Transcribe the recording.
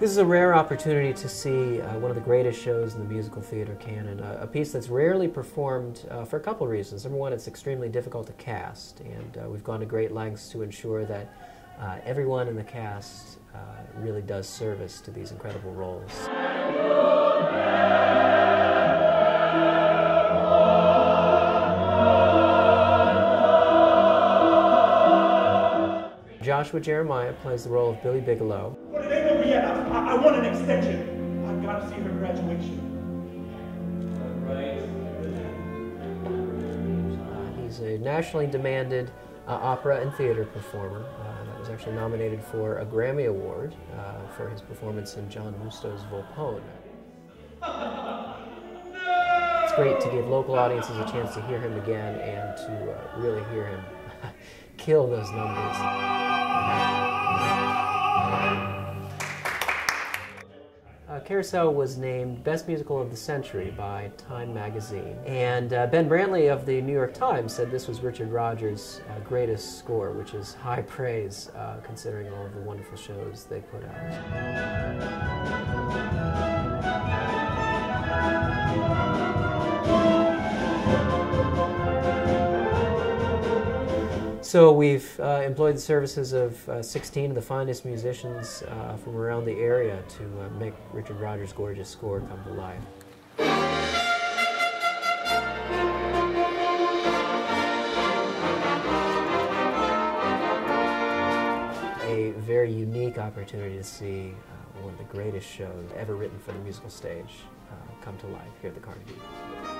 This is a rare opportunity to see uh, one of the greatest shows in the musical theater canon, a, a piece that's rarely performed uh, for a couple reasons. Number one, it's extremely difficult to cast, and uh, we've gone to great lengths to ensure that uh, everyone in the cast uh, really does service to these incredible roles. Joshua Jeremiah plays the role of Billy Bigelow. I, I want an extension. I've got to see her graduation. He's a nationally demanded uh, opera and theater performer uh, that was actually nominated for a Grammy Award uh, for his performance in John Musto's Volpone. It's great to give local audiences a chance to hear him again and to uh, really hear him kill those numbers. Carousel was named Best Musical of the Century by Time magazine. And uh, Ben Brantley of the New York Times said this was Richard Rodgers' uh, greatest score, which is high praise uh, considering all of the wonderful shows they put out. So we've uh, employed the services of uh, 16 of the finest musicians uh, from around the area to uh, make Richard Rodgers' gorgeous score come to life. A very unique opportunity to see uh, one of the greatest shows ever written for the musical stage uh, come to life here at the Carnegie.